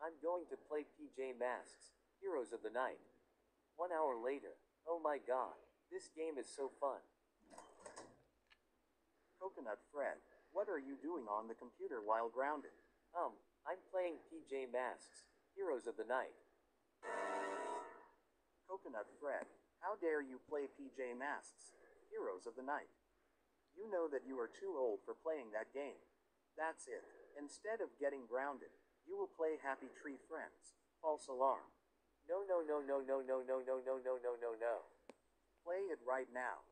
I'm going to play PJ Masks, Heroes of the Night. One hour later. Oh my god, this game is so fun. Coconut Fred, what are you doing on the computer while grounded? Um, I'm playing PJ Masks, Heroes of the Night. Coconut Fred, how dare you play PJ Masks, Heroes of the Night? You know that you are too old for playing that game. That's it. Instead of getting grounded, you will play Happy Tree Friends. False alarm. No, no, no, no, no, no, no, no, no, no, no, no, no. Play it right now.